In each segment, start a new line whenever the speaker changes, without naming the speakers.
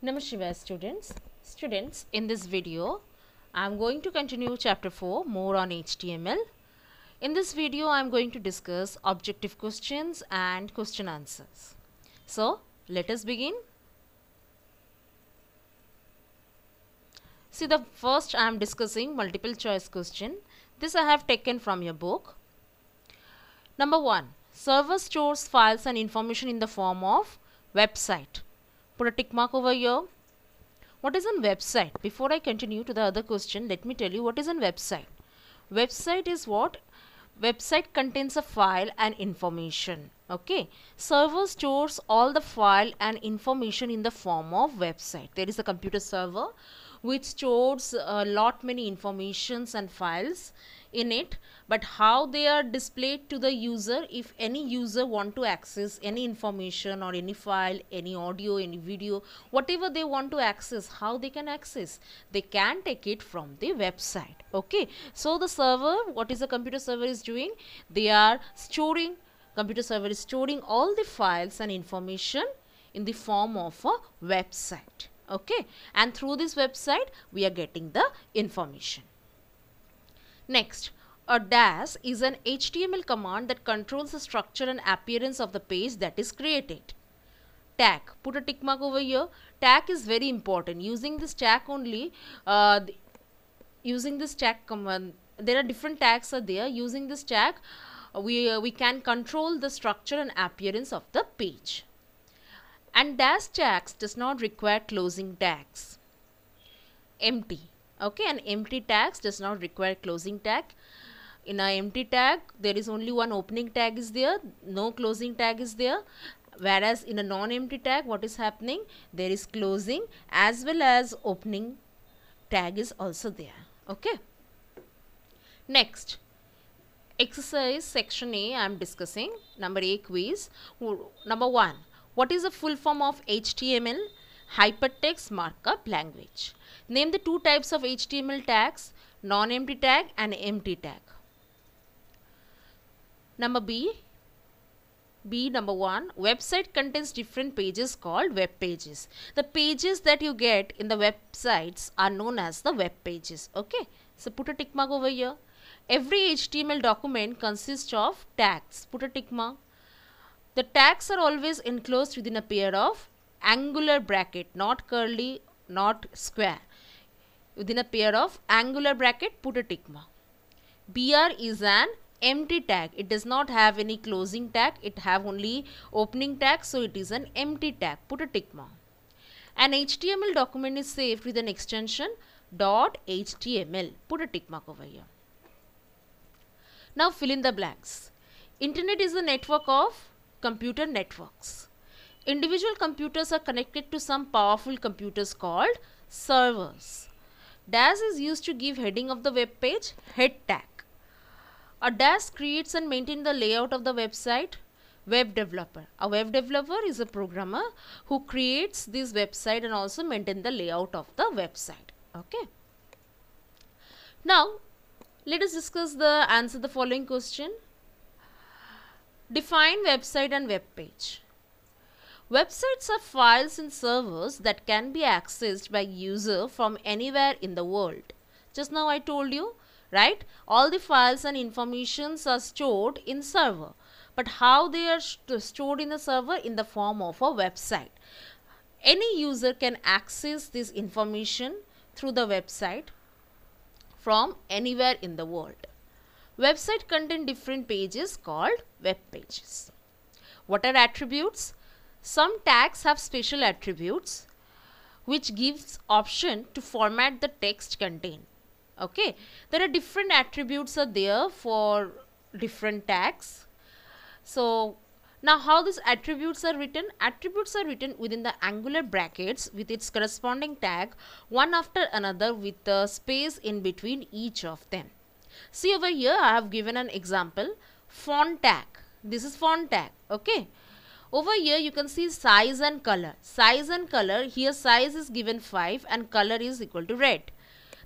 Namaskar students. Students, in this video, I am going to continue chapter 4 more on HTML. In this video, I am going to discuss objective questions and question answers. So, let us begin. See the first I am discussing multiple choice question. This I have taken from your book. Number 1. Server stores files and information in the form of website. Put a tick mark over here. What is a website? Before I continue to the other question, let me tell you what is a website. Website is what? Website contains a file and information. Okay. Server stores all the file and information in the form of website. There is a computer server which stores a lot many informations and files in it but how they are displayed to the user if any user want to access any information or any file any audio any video whatever they want to access how they can access they can take it from the website okay? So the server what is the computer server is doing? They are storing computer server is storing all the files and information in the form of a website okay. And through this website we are getting the information. Next a dash is an html command that controls the structure and appearance of the page that is created. Tag put a tick mark over here. Tag is very important. Using this tag only uh, using this tag command there are different tags are there. Using this tag uh, we uh, we can control the structure and appearance of the page and dash tags does not require closing tags. Empty. Okay an empty tags does not require closing tag. In a empty tag there is only one opening tag is there no closing tag is there. Whereas in a non-empty tag what is happening? There is closing as well as opening tag is also there. Okay. Next exercise section a i am discussing. Number a quiz. Number one what is the full form of HTML? Hypertext Markup Language. Name the two types of HTML tags, non-empty tag and empty tag. Number B. B number 1. Website contains different pages called web pages. The pages that you get in the websites are known as the web pages. Okay. So put a tick mark over here. Every HTML document consists of tags. Put a tick mark. The tags are always enclosed within a pair of angular bracket, not curly, not square. Within a pair of angular bracket, put a tick mark. BR is an empty tag. It does not have any closing tag. It have only opening tag. So, it is an empty tag. Put a tick mark. An HTML document is saved with an extension .html. Put a tick mark over here. Now, fill in the blanks. Internet is a network of computer networks. Individual computers are connected to some powerful computers called servers. Dash is used to give heading of the web page head tag. A dash creates and maintains the layout of the website web developer. A web developer is a programmer who creates this website and also maintain the layout of the website. Okay. Now, let us discuss the answer the following question. Define website and web page. Websites are files in servers that can be accessed by user from anywhere in the world. Just now I told you, right? All the files and informations are stored in server. But how they are st stored in the server? In the form of a website. Any user can access this information through the website from anywhere in the world. Website contain different pages called web pages. What are attributes? Some tags have special attributes which gives option to format the text contained. Okay, there are different attributes are there for different tags. So now how these attributes are written? Attributes are written within the angular brackets with its corresponding tag one after another with the space in between each of them. See over here I have given an example font tag. This is font tag. Okay. Over here you can see size and color. Size and color here size is given 5 and color is equal to red.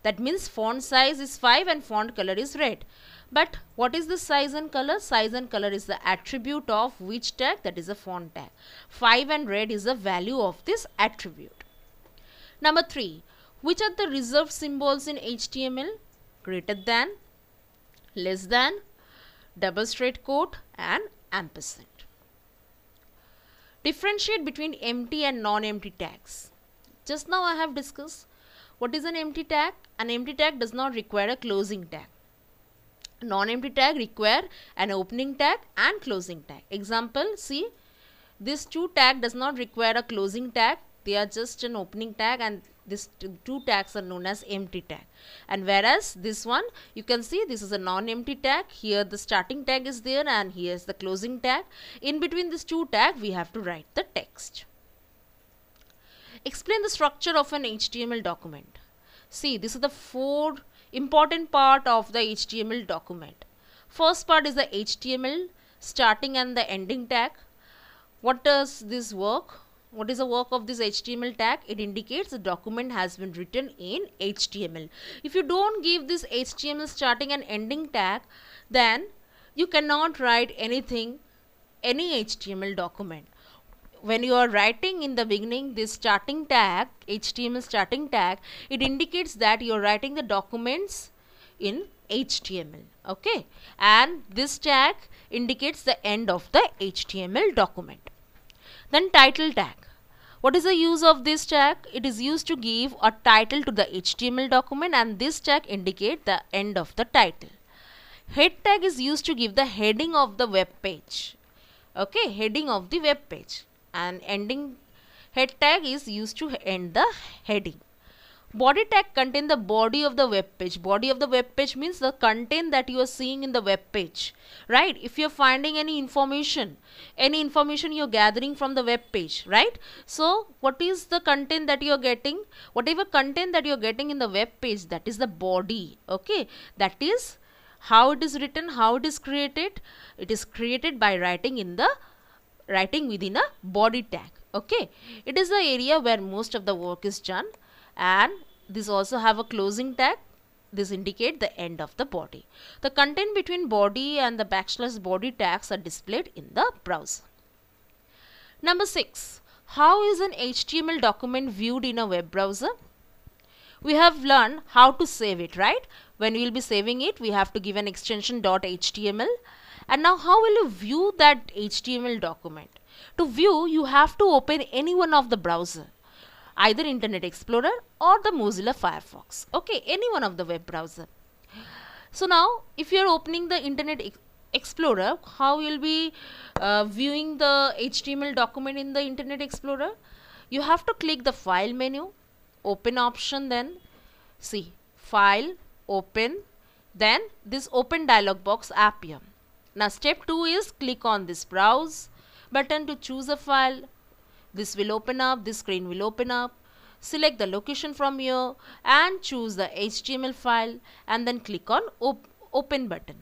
That means font size is 5 and font color is red. But what is the size and color? Size and color is the attribute of which tag? That is a font tag. 5 and red is the value of this attribute. Number 3. Which are the reserved symbols in HTML? Greater than, less than, double straight quote and ampersand. Differentiate between empty and non-empty tags. Just now I have discussed what is an empty tag? An empty tag does not require a closing tag. Non-empty tag require an opening tag and closing tag. Example, see this two tag does not require a closing tag. They are just an opening tag and this two tags are known as empty tag. And whereas this one you can see this is a non-empty tag. Here the starting tag is there and here is the closing tag. In between these two tag we have to write the text. Explain the structure of an HTML document. See this is the four important part of the HTML document. First part is the HTML starting and the ending tag. What does this work what is the work of this HTML tag? It indicates the document has been written in HTML. If you don't give this HTML starting and ending tag, then you cannot write anything, any HTML document. When you are writing in the beginning this starting tag, HTML starting tag, it indicates that you are writing the documents in HTML. Okay. And this tag indicates the end of the HTML document. Then title tag. What is the use of this tag? It is used to give a title to the HTML document and this tag indicate the end of the title. Head tag is used to give the heading of the web page. Okay, heading of the web page and ending head tag is used to end the heading. Body tag contain the body of the web page. Body of the web page means the content that you are seeing in the web page. Right? If you are finding any information, any information you are gathering from the web page. Right? So, what is the content that you are getting? Whatever content that you are getting in the web page, that is the body. Okay? That is how it is written, how it is created. It is created by writing in the writing within a body tag okay it is the area where most of the work is done and this also have a closing tag this indicate the end of the body. The content between body and the backslash body tags are displayed in the browser. Number 6. How is an HTML document viewed in a web browser? We have learned how to save it, right? When we will be saving it, we have to give an extension .html. And now how will you view that HTML document? To view, you have to open any one of the browser either Internet Explorer or the Mozilla Firefox. Okay, any one of the web browser. So now, if you are opening the Internet Explorer, how you'll be uh, viewing the HTML document in the Internet Explorer? You have to click the File menu, Open option, then see File, Open, then this Open dialog box appear. Now step 2 is click on this Browse button to choose a file this will open up, this screen will open up. Select the location from here and choose the HTML file and then click on op open button.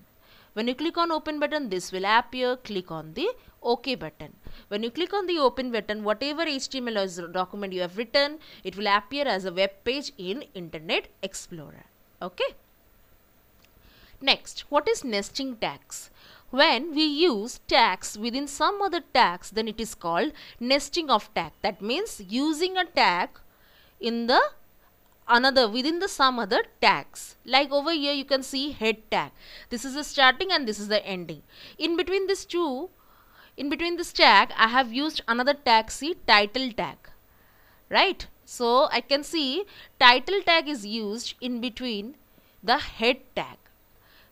When you click on open button, this will appear. Click on the OK button. When you click on the open button, whatever HTML document you have written, it will appear as a web page in Internet Explorer. Okay. Next, what is nesting tags? When we use tags within some other tags, then it is called nesting of tag. That means using a tag in the another within the some other tags. Like over here you can see head tag. This is the starting and this is the ending. In between these two, in between this tag, I have used another tag, see title tag. Right? So I can see title tag is used in between the head tag.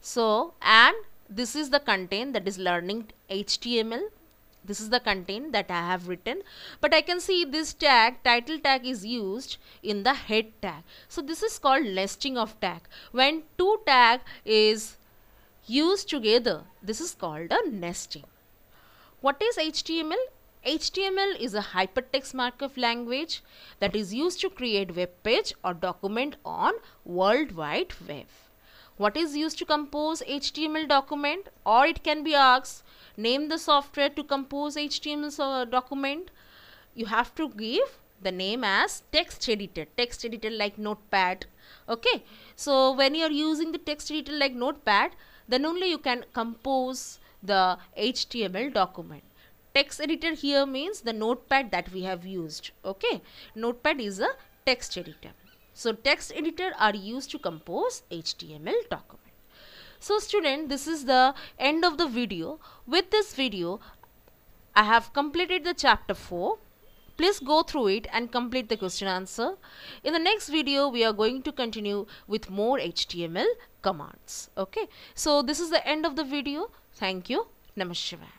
So and this is the content that is learning HTML this is the content that I have written. But I can see this tag title tag is used in the head tag. So this is called nesting of tag. When two tag is used together this is called a nesting. What is HTML HTML is a hypertext markup language that is used to create web page or document on World Wide Web what is used to compose HTML document or it can be asked name the software to compose HTML document. You have to give the name as text editor text editor like notepad okay? So when you are using the text editor like notepad then only you can compose the HTML document. Text editor here means the notepad that we have used okay? Notepad is a text editor. So text editor are used to compose HTML document. So student, this is the end of the video. With this video, I have completed the chapter 4. Please go through it and complete the question answer. In the next video, we are going to continue with more HTML commands. Okay. So this is the end of the video. Thank you. Namaskar.